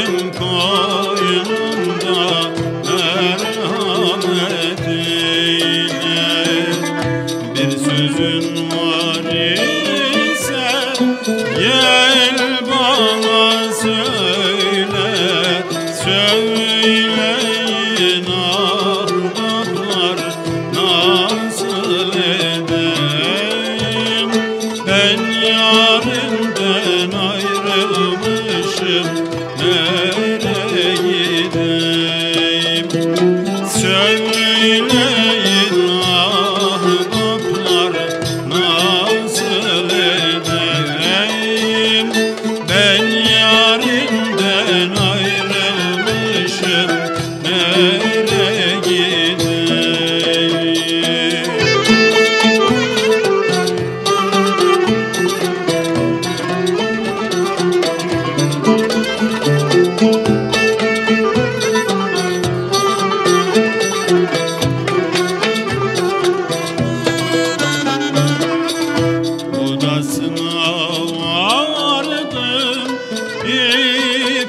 Gönlüm koynunda merhamet Bir sözün var ise gel bana söyle. Söyleyin ahbaplar nasıl edeyim? Ben yarimden ayrı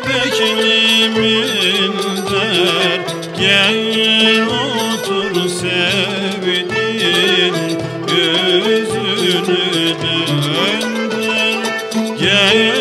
beklimin der Gel otur sevdin gözünü döndür. Gel